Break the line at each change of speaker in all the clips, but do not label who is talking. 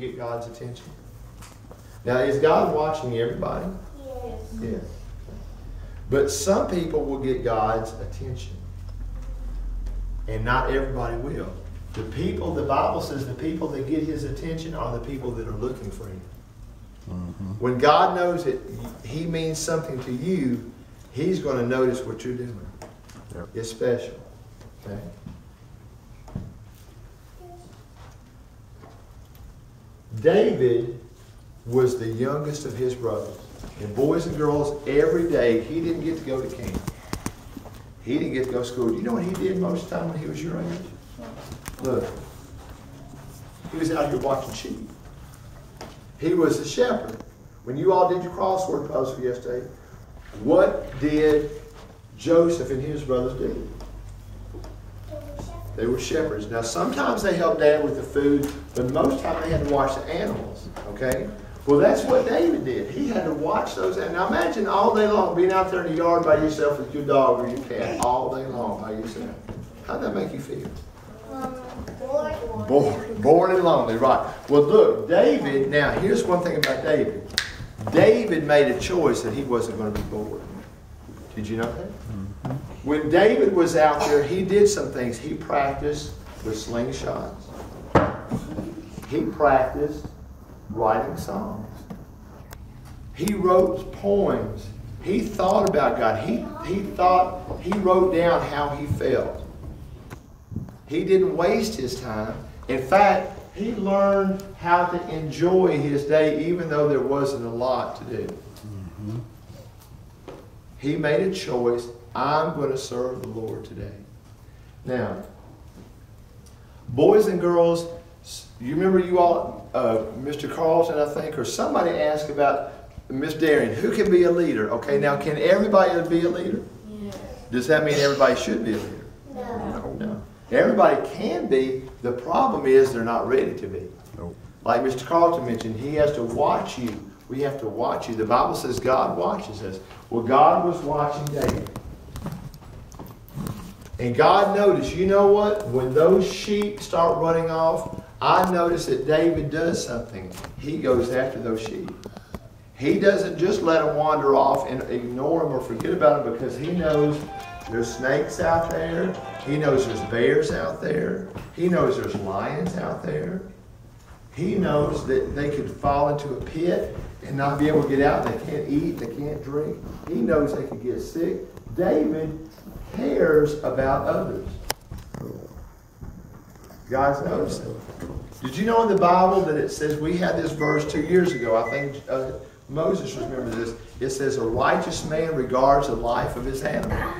get God's attention? Now, is God watching everybody?
Yes.
Yes. But some people will get God's attention. And not everybody will. The people, the Bible says the people that get his attention are the people that are looking for him. Mm-hmm. When God knows that he means something to you, he's going to notice what you're doing.
Yep.
It's special. Okay? David was the youngest of his brothers. And boys and girls, every day, he didn't get to go to camp. He didn't get to go to school. Do you know what he did most of the time when he was your age? Look. He was out here watching sheep. He was a shepherd. When you all did your crossword puzzle yesterday, what did Joseph and his brothers do? They were shepherds. Now, sometimes they helped dad with the food, but most time they had to watch the animals. Okay? Well, that's what David did. He had to watch those. And now imagine all day long being out there in the yard by yourself with your dog or your cat all day long by yourself. How'd that make you feel?
Um, bored.
Bored, bored and lonely, right. Well, look, David, now here's one thing about David. David made a choice that he wasn't going to be bored. Did you know that? When David was out there, he did some things. He practiced with slingshots. He practiced writing songs. He wrote poems. He thought about God. He, he thought, he wrote down how he felt. He didn't waste his time. In fact, he learned how to enjoy his day even though there wasn't a lot to do. He made a choice. I'm going to serve the Lord today. Now, boys and girls, you remember you all, uh, Mr. Carlson, I think, or somebody asked about Miss Darian, who can be a leader? Okay, now can everybody be a leader?
Yes.
Does that mean everybody should be a leader?
No.
No. Everybody can be. The problem is they're not ready to be.
Nope.
Like Mr. Carlton mentioned, he has to watch you. We have to watch you. The Bible says God watches us. Well, God was watching David. And God noticed, you know what? When those sheep start running off, I notice that David does something. He goes after those sheep. He doesn't just let them wander off and ignore them or forget about them because he knows there's snakes out there. He knows there's bears out there. He knows there's lions out there. He knows that they could fall into a pit and not be able to get out. They can't eat, they can't drink. He knows they could get sick. David cares about others. Guys, notice it. Did you know in the Bible that it says we had this verse two years ago? I think uh, Moses remember this. It says a righteous man regards the life of his animal.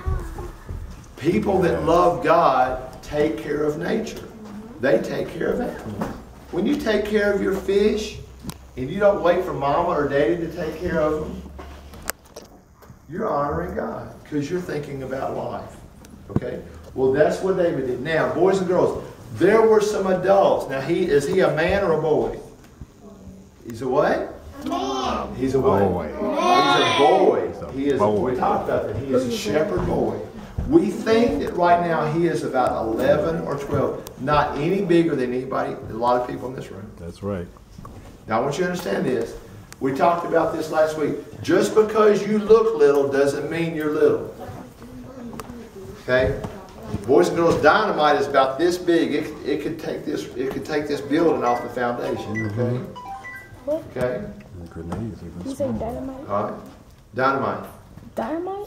People that love God take care of nature. They take care of animals. When you take care of your fish and you don't wait for mama or daddy to take care of them, you're honoring God because you're thinking about life. Okay? Well, that's what David did. Now, boys and girls, there were some adults. Now, he is he a man or a boy? He's a what?
Man.
He's a what?
Boy.
He's a boy.
He's a
He is.
boy.
We talked about that. He is a shepherd boy. We think that right now he is about 11 or 12, not any bigger than anybody, a lot of people in this room.
That's right.
Now, I want you to understand this. We talked about this last week. Just because you look little doesn't mean you're little. Okay? Boys and girls, dynamite is about this big. It, it could take this. It could take this building off the foundation. Mm-hmm. Okay? Okay.
And grenades even
You say dynamite?
All right. Dynamite.
Dynamite?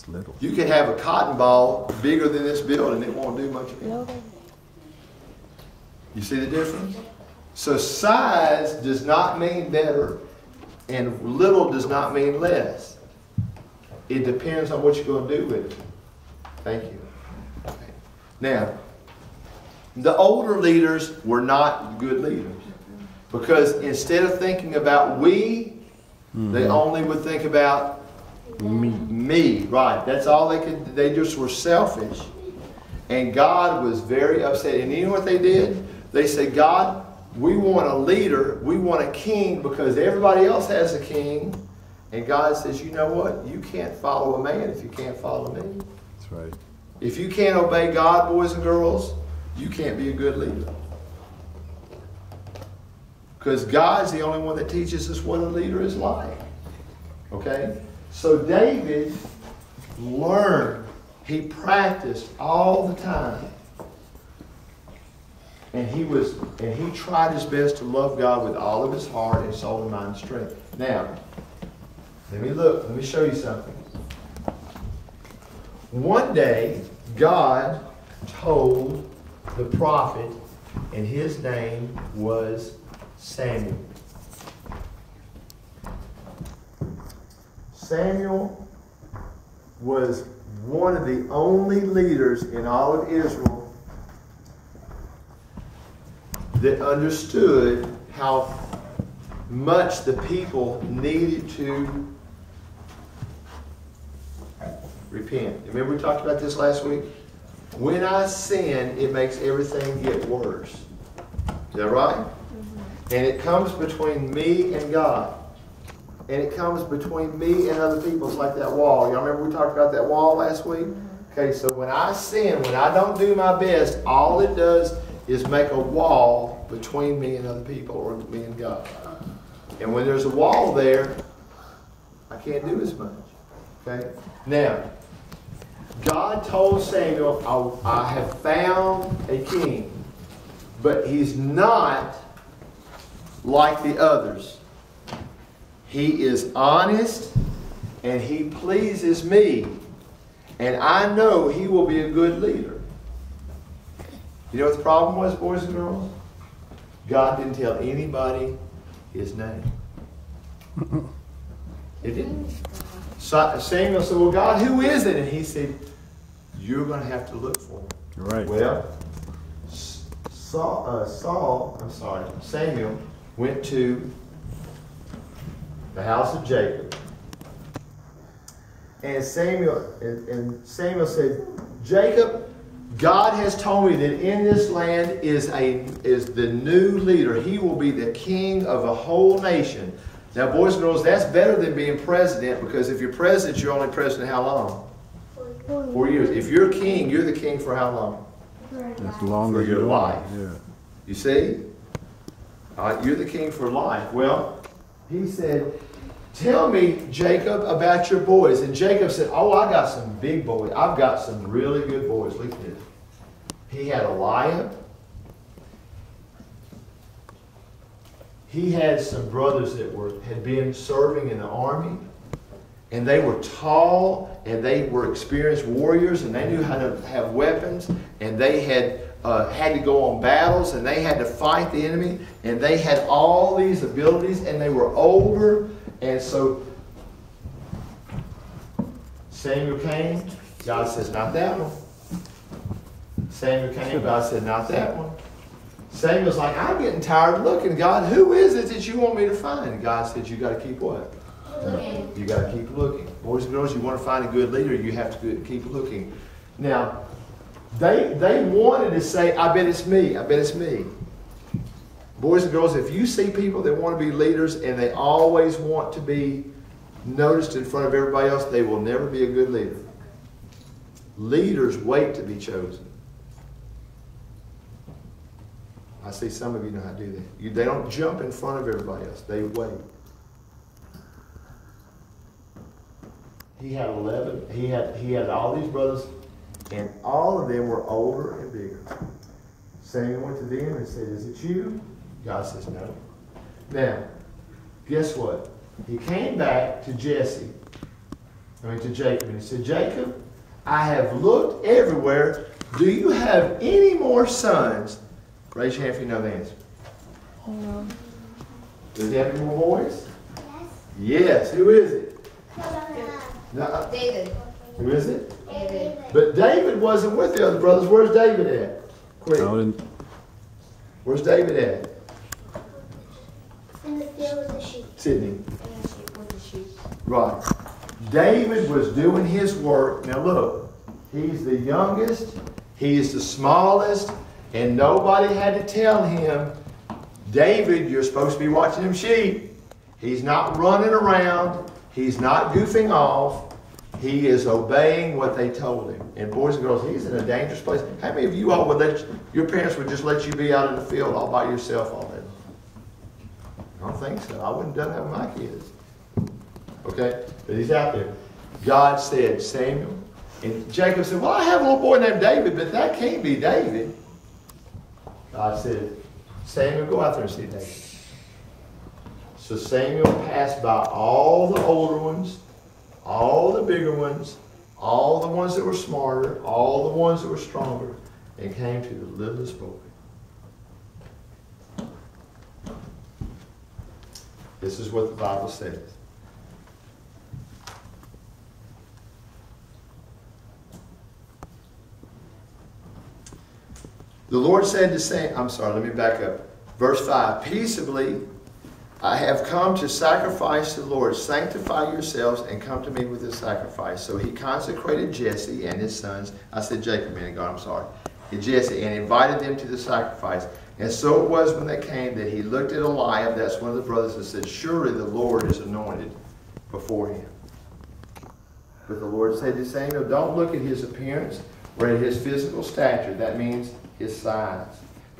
Just little.
You could have a cotton ball bigger than this building. It won't do much of
No.
anything. You see the difference? So size does not mean better, and little does not mean less. It depends on what you're going to do with it. Thank you. Okay. Now, the older leaders were not good leaders because instead of thinking about we, they mm-hmm. only would think about
Me.
me. Right. That's all they could. They just were selfish. And God was very upset. And you know what they did? They said, God, we want a leader. We want a king because everybody else has a king. And God says, you know what? You can't follow a man if you can't follow me.
That's right.
If you can't obey God, boys and girls, you can't be a good leader. Because God's the only one that teaches us what a leader is like. Okay? So David learned, he practiced all the time. And he was, and he tried his best to love God with all of his heart and soul and mind and strength. Now, let me look, let me show you something. One day, God told the prophet, and his name was Samuel. Samuel was one of the only leaders in all of Israel that understood how much the people needed to repent. Remember we talked about this last week? When I sin, it makes everything get worse. Is that right? Mm-hmm. And it comes between me and God. And it comes between me and other people. It's like that wall. Y'all remember we talked about that wall last week? Mm-hmm. Okay, so when I sin, when I don't do my best, all it does is make a wall between me and other people or me and God. And when there's a wall there, I can't do as much. Okay? Now, God told Samuel, I, I have found a king, but he's not like the others. He is honest and he pleases me. And I know he will be a good leader. You know what the problem was, boys and girls? God didn't tell anybody his name. It didn't. Samuel said, Well, God, who is it? And he said, You're going to have to look for him.
Right.
Well, Saul, uh, Saul, I'm sorry, Samuel went to the house of Jacob. And Samuel and, and Samuel said, Jacob, God has told me that in this land is a is the new leader. He will be the king of a whole nation. Now, boys and girls, that's better than being president because if you're president, you're only president how long? Four years. If you're king, you're the king for how long?
As long
For your life.
Yeah.
You see? All right, you're the king for life. Well, he said, Tell me, Jacob, about your boys. And Jacob said, Oh, I got some big boys. I've got some really good boys. Look at this. He had Eliab. He had some brothers that were had been serving in the army. And they were tall and they were experienced warriors and they knew how to have weapons and they had uh, had to go on battles and they had to fight the enemy and they had all these abilities and they were older and so Samuel came, God says, not that one. Samuel came, God said, not that one. Samuel's like, I'm getting tired of looking. God, who is it that you want me to find? And God said, you got to keep what? You got to keep looking. Boys and girls, you want to find a good leader, you have to keep looking. Now, they, they wanted to say, I bet it's me, I bet it's me. Boys and girls, if you see people that want to be leaders and they always want to be noticed in front of everybody else, they will never be a good leader. Leaders wait to be chosen. I see some of you know how to do that. You, they don't jump in front of everybody else. They wait. He had eleven. He had he had all these brothers, all of them were older and bigger. Samuel went to them and said, "Is it you?" God says, "No." Now, guess what? He came back to Jesse. I mean to Jacob, and he said, "Jacob, I have looked everywhere. Do you have any more sons?" Raise your hand if you know the answer.
No.
Does he have any more boys? Yes. Who is it? No.
David.
Who is it?
David.
But David wasn't with the other brothers. Where's David at? Quick.
Out in,
Where's David at?
In the field with the sheep.
Sydney.
And the sheep with the sheep.
Right. David was doing his work. Now look, he's the youngest, he's the smallest, and nobody had to tell him, David, you're supposed to be watching them sheep. He's not running around, he's not goofing off. He is obeying what they told him. And boys and girls, he's in a dangerous place. How many of you all would let your parents would just let you be out in the field all by yourself all day? I don't think so. I wouldn't have done that with my kids. Okay? But he's out there. God said, Samuel. And Jacob said, Well, I have a little boy named David, but that can't be David. God said, Samuel, go out there and see David. So Samuel passed by all the older ones, all the bigger ones, all the ones that were smarter, all the ones that were stronger, and came to the littlest boy. This is what the Bible says. The Lord said to Sam, I'm sorry, let me back up. Verse 5 Peaceably I have come to sacrifice the Lord. Sanctify yourselves and come to me with a sacrifice. So he consecrated Jesse and his sons. I said Jacob, man, God, I'm sorry. Jesse, and invited them to the sacrifice. And so it was when they came that he looked at Eliab, that's one of the brothers, and said, Surely the Lord is anointed before him. But the Lord said to Samuel, Don't look at his appearance or at his physical stature. That means his size.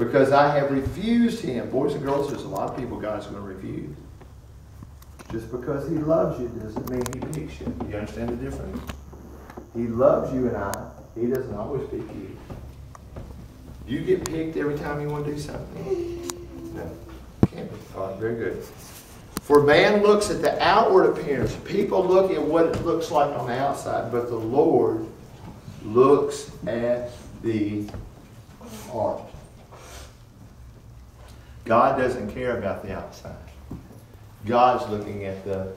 Because I have refused him. Boys and girls, there's a lot of people God's going to refuse. Just because he loves you doesn't mean he picks you. You understand the difference? He loves you and I. He doesn't always pick you. You get picked every time you want to do something? No. Can't be. Right, very good. For man looks at the outward appearance. People look at what it looks like on the outside, but the Lord looks at the heart. God doesn't care about the outside. God's looking at the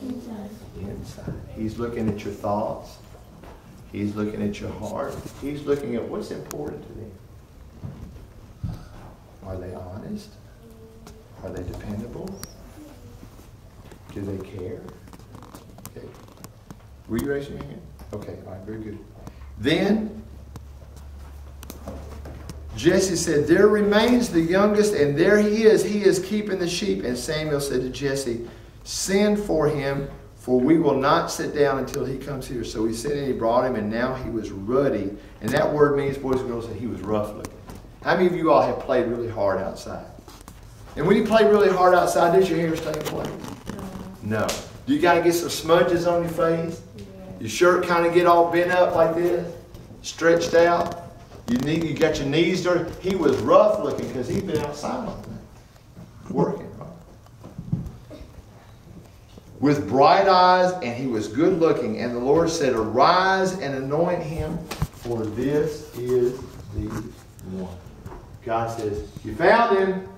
inside. He's looking at your thoughts. He's looking at your heart. He's looking at what's important to them. Are they honest? Are they dependable? Do they care? Okay. Were you raising your hand? Okay, all right, very good. Then Jesse said, There remains the youngest, and there he is. He is keeping the sheep. And Samuel said to Jesse, Send for him, for we will not sit down until he comes here. So he sent and he brought him, and now he was ruddy. And that word means, boys and girls, that he was rough looking. How many of you all have played really hard outside? And when you play really hard outside, does your hair stay in place? No. Do you got to get some smudges on your face? Your shirt kind of get all bent up like this, stretched out. You need, you got your knees dirty. He was rough looking because he'd been outside working. With bright eyes, and he was good looking. And the Lord said, Arise and anoint him, for this is the one. God says, You found him.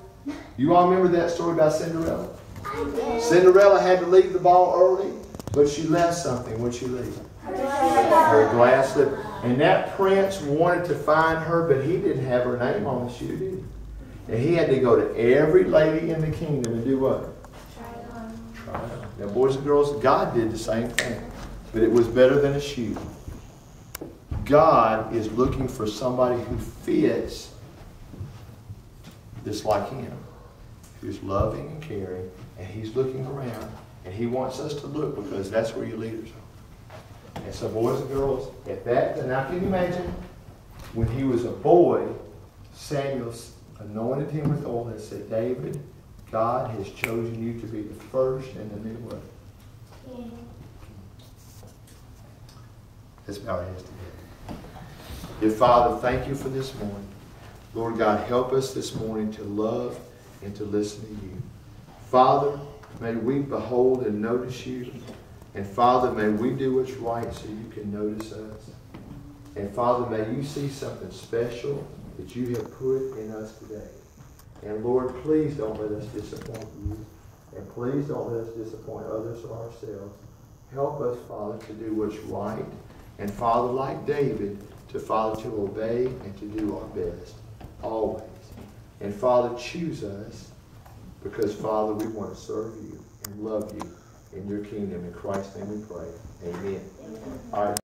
You all remember that story about Cinderella? Cinderella had to leave the ball early, but she left something when she leave. Her glass slip. And that prince wanted to find her, but he didn't have her name on the shoe, did he? And he had to go to every lady in the kingdom and do what? Try it on. Now, boys and girls, God did the same thing, but it was better than a shoe. God is looking for somebody who fits just like him, who's loving and caring, and he's looking around, and he wants us to look because that's where your leaders are. And so, boys and girls, at that, now can you imagine when he was a boy, Samuel anointed him with oil and said, David, God has chosen you to be the first in the new way.
Yeah.
Heads together. Dear Father, thank you for this morning. Lord God, help us this morning to love and to listen to you. Father, may we behold and notice you. And Father, may we do what's right so you can notice us. And Father, may you see something special that you have put in us today. And Lord, please don't let us disappoint you. And please don't let us disappoint others or ourselves. Help us, Father, to do what's right. And Father, like David, to Father, to obey and to do our best. Always. And Father, choose us because, Father, we want to serve you and love you in your kingdom. In Christ's name we pray. Amen. All right.